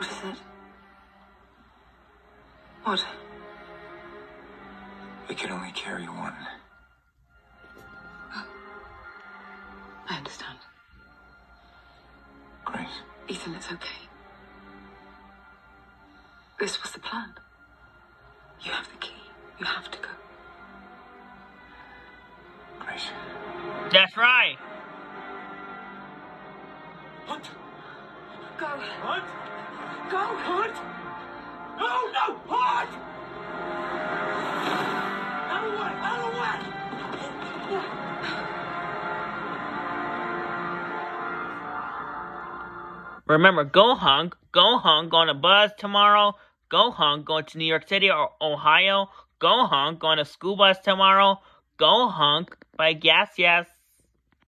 What is it? What? They can only carry one. Oh. I understand. Grace. Ethan, it's okay. This was the plan. You have the key. You have to go. Grace. That's right. Hunt! Go. Hunt! Go. Hunt! No, no! Hunt! Out of the way! Out of the way! Remember, Gohan, Gohan going to bus tomorrow. Gohan going to New York City or Ohio. Gohan going to school bus tomorrow. Gohan by gas, yes.